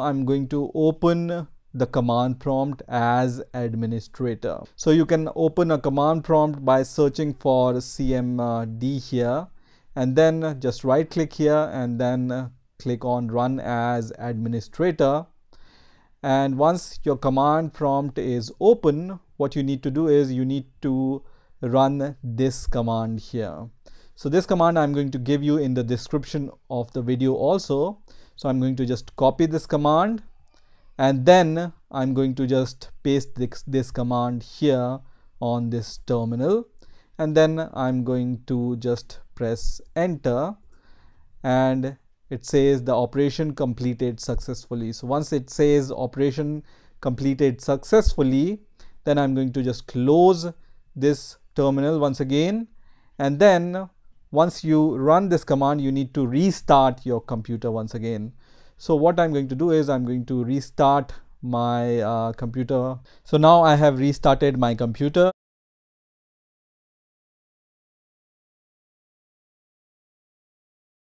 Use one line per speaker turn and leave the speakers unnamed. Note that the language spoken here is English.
I'm going to open the command prompt as administrator. So you can open a command prompt by searching for CMD here. And then just right click here and then click on run as administrator. And once your command prompt is open what you need to do is you need to run this command here so this command I'm going to give you in the description of the video also. So I'm going to just copy this command and then I'm going to just paste this, this command here on this terminal. And then I'm going to just press enter and it says the operation completed successfully. So once it says operation completed successfully then I'm going to just close this terminal once again. And then once you run this command you need to restart your computer once again so what I'm going to do is I'm going to restart my uh, computer. So now I have restarted my computer.